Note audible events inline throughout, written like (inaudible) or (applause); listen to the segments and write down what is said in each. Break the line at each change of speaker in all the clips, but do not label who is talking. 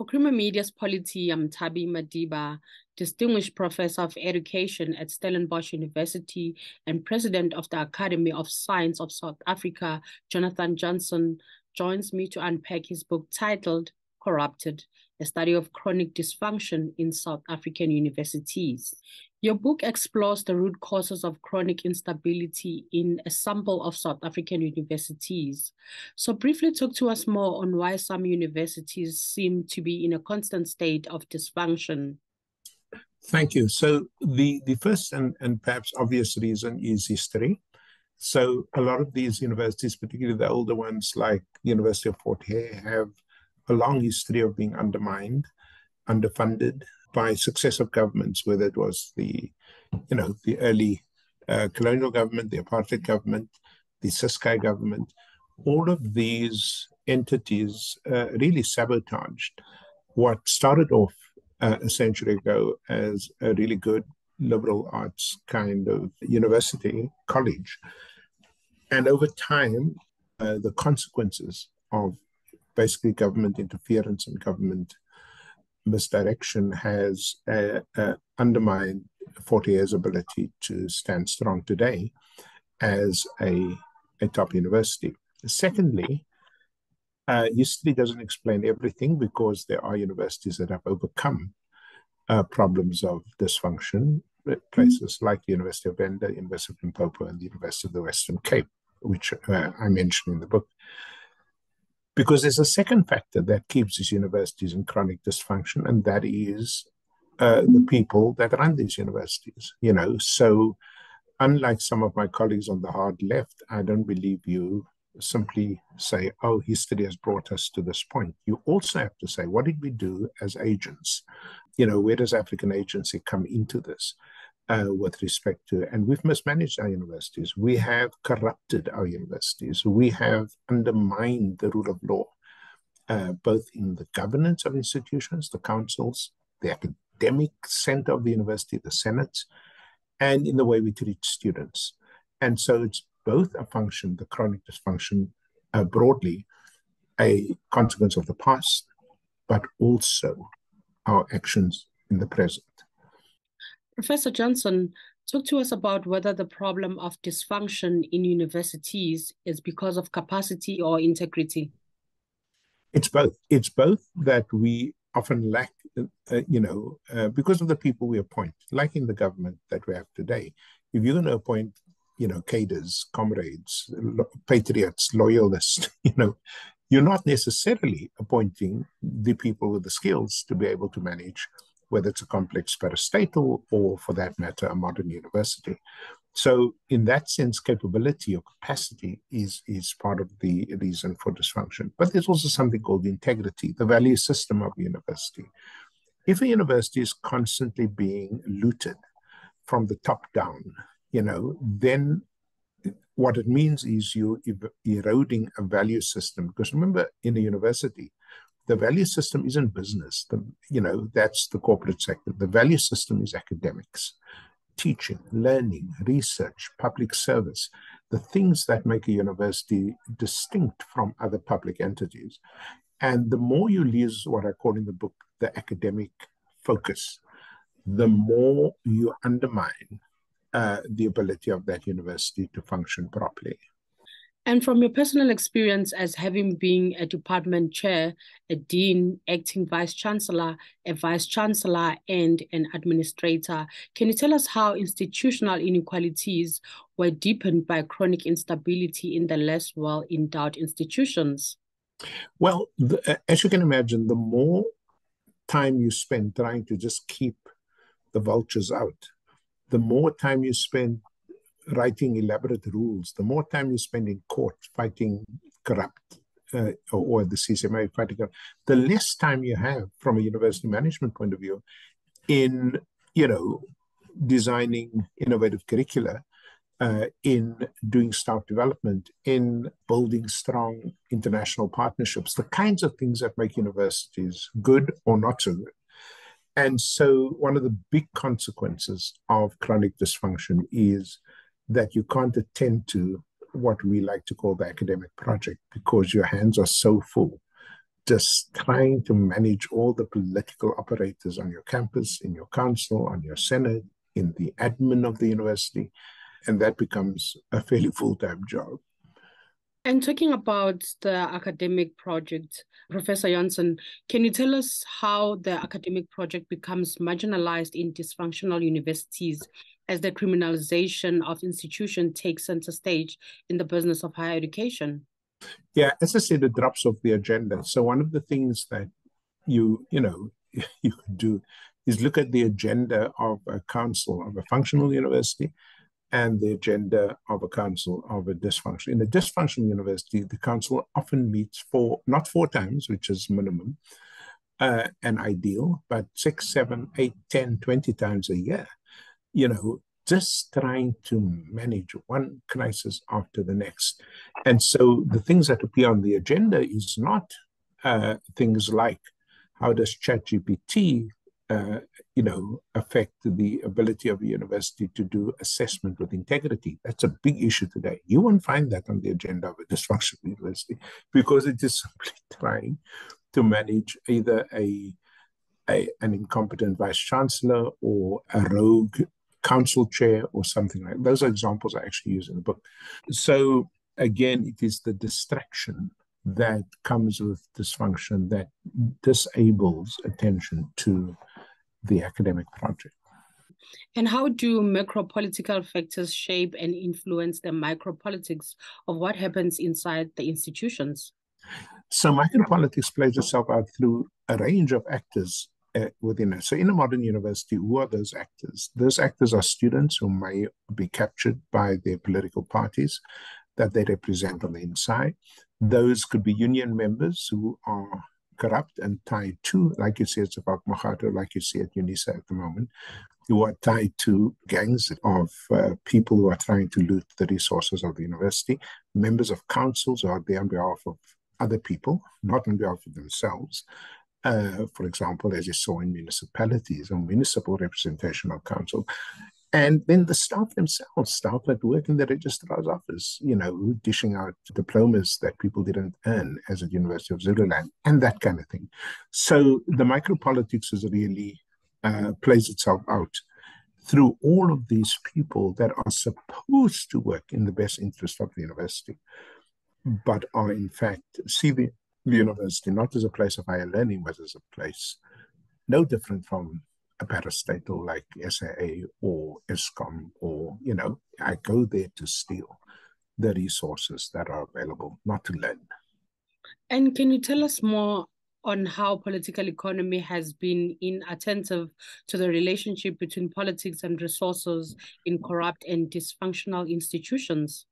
For Creamer Media's Polity, I'm Tabi Madiba, Distinguished Professor of Education at Stellenbosch University and President of the Academy of Science of South Africa, Jonathan Jansen, joins me to unpack his book titled Corrupted, a study of chronic dysfunction in South African universities. Your book explores the root causes of chronic instability in a sample of South African universities. So, briefly talk to us more on why some universities seem to be in a constant state of dysfunction.
Thank you. So, the, the first and, and perhaps obvious reason is history. So, a lot of these universities, particularly the older ones like the University of Fort Hare, have a long history of being undermined, underfunded, by successive governments, whether it was the, you know, the early uh, colonial government, the apartheid government, the Ciskei government, all of these entities uh, really sabotaged what started off uh, a century ago as a really good liberal arts kind of university college. And over time, uh, the consequences of basically government interference and government misdirection has uh, uh, undermined Fort Hare's ability to stand strong today as a, a top university. Secondly, uh, history doesn't explain everything because there are universities that have overcome uh, problems of dysfunction, uh, places mm-hmm. like the University of Venda, the University of Limpopo, and the University of the Western Cape, which uh, I mentioned in the book. Because there's a second factor that keeps these universities in chronic dysfunction, and that is uh, the people that run these universities. You know, so unlike some of my colleagues on the hard left, I don't believe you simply say, oh, history has brought us to this point. You also have to say, what did we do as agents? You know, where does African agency come into this? Uh, with respect to, and we've mismanaged our universities. We have corrupted our universities. We have undermined the rule of law, uh, both in the governance of institutions, the councils, the academic center of the university, the senates, and in the way we treat students. And so it's both a function, the chronic dysfunction uh, broadly, a consequence of the past, but also our actions in the present.
Professor Jansen, talk to us about whether the problem of dysfunction in universities is because of capacity or integrity.
It's both. It's both that we often lack, uh, you know, uh, because of the people we appoint, like in the government that we have today. If you're going to appoint, you know, cadres, comrades, lo- patriots, loyalists, (laughs) you know, you're not necessarily appointing the people with the skills to be able to manage whether it's a complex parastatal or, for that matter, a modern university. So, in that sense, capability or capacity is, is part of the reason for dysfunction. But there's also something called integrity, the value system of a university. If a university is constantly being looted from the top down, you know, then what it means is you're eroding a value system. Because remember, in a university, the value system isn't business. The, you know, that's the corporate sector. The value system is academics, teaching, learning, research, public service, the things that make a university distinct from other public entities. And the more you lose what I call in the book the academic focus, the more you undermine uh, the ability of that university to function properly.
And from your personal experience as having been a department chair, a dean, acting vice chancellor, a vice chancellor, and an administrator, can you tell us how institutional inequalities were deepened by chronic instability in the less well endowed institutions?
Well, the, as you can imagine, the more time you spend trying to just keep the vultures out, the more time you spend writing elaborate rules, the more time you spend in court fighting corrupt uh, or, the CCMA fighting corrupt, the less time you have from a university management point of view in, you know, designing innovative curricula, uh, in doing staff development, in building strong international partnerships, the kinds of things that make universities good or not so good. And so, one of the big consequences of chronic dysfunction is that you can't attend to what we like to call the academic project because your hands are so full just trying to manage all the political operators on your campus, in your council, on your senate, in the admin of the university. And that becomes a fairly full time job.
And talking about the academic project, Professor Jansen, can you tell us how the academic project becomes marginalized in dysfunctional universities as the criminalization of institution takes center stage in the business of higher education?
Yeah, as I said, it drops off the agenda. So one of the things that you, you know, (laughs) you could do is look at the agenda of a council of a functional university and the agenda of a council of a dysfunction. In a dysfunctional university, the council often meets for not four times, which is minimum uh, and ideal, but six, seven, eight, ten, twenty times a year. You know, just trying to manage one crisis after the next. And so the things that appear on the agenda is not uh, things like how does ChatGPT uh, you know, affect the ability of a university to do assessment with integrity. That's a big issue today. You won't find that on the agenda of a dysfunctional (laughs) university because it is simply (laughs) trying to manage either a, a an incompetent vice chancellor or a rogue council chair or something like that. Those are examples I actually use in the book. So again, it is the distraction that comes with dysfunction that disables attention to the academic project.
And how do macro-political factors shape and influence the micro politics of what happens inside the institutions?
So micro politics plays itself out through a range of actors within it. So in a modern university, who are those actors? Those actors are students who may be captured by their political parties that they represent on the inside. Those could be union members who are corrupt and tied to, like you see at Sefako Makgatho, like you see at UNISA at the moment, who are tied to gangs of uh, people who are trying to loot the resources of the university, members of councils who are there on behalf of other people, not on behalf of themselves. Uh, for example, as you saw in municipalities or municipal representation of council, and then the staff themselves, staff that work in the registrar's office, you know, dishing out diplomas that people didn't earn as at University of Zululand and that kind of thing. So the micropolitics is really uh, plays itself out through all of these people that are supposed to work in the best interest of the university, but are in fact see the, the university not as a place of higher learning, but as a place no different from a parastatal like SAA or Eskom or, you know, I go there to steal the resources that are available, not to learn.
And can you tell us more on how political economy has been inattentive to the relationship between politics and resources in corrupt and dysfunctional institutions?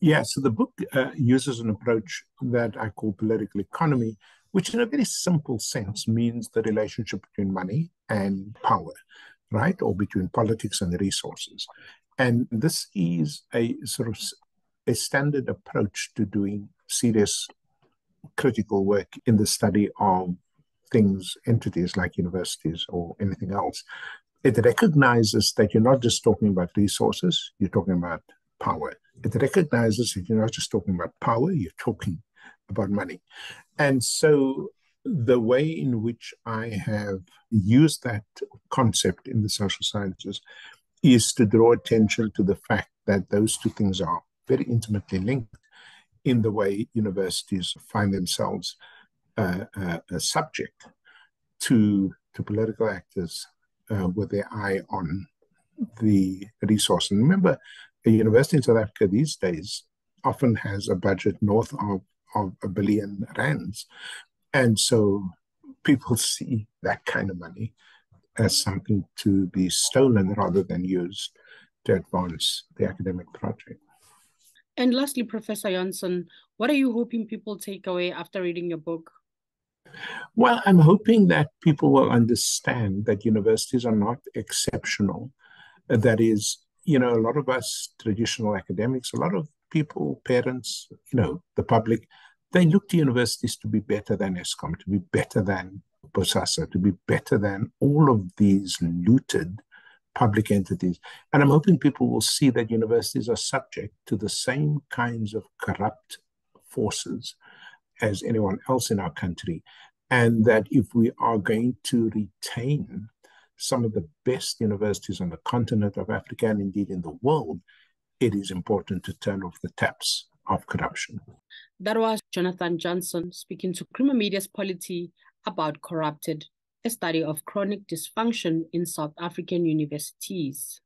Yeah, so the book uh, uses an approach that I call political economy, which in a very simple sense means the relationship between money and power, right? Or between politics and resources. And this is a sort of a standard approach to doing serious critical work in the study of things, entities like universities or anything else. It recognizes that you're not just talking about resources, you're talking about power. It recognizes that you're not just talking about power, you're talking about money. And so the way in which I have used that concept in the social sciences is to draw attention to the fact that those two things are very intimately linked in the way universities find themselves uh, uh, subject to, to political actors uh, with their eye on the resource. And remember, a university in South Africa these days often has a budget north of of a billion rands. And so people (laughs) see that kind of money as something to be stolen rather than used to advance the academic project.
And lastly, Professor Jansen, what are you hoping people take away after reading your book?
Well, I'm hoping that people will understand that universities are not exceptional. That is, you know, a lot of us traditional academics, a lot of people, parents, you know, the public, they look to universities to be better than Eskom, to be better than Bosasa, to be better than all of these looted public entities. And I'm hoping people will see that universities are subject to the same kinds of corrupt forces as anyone else in our country. And that if we are going to retain some of the best universities on the continent of Africa and indeed in the world, it is important to turn off the taps of corruption.
That was Jonathan Jansen speaking to Creamer Media's Polity about corrupted, a study of chronic dysfunction in South African universities.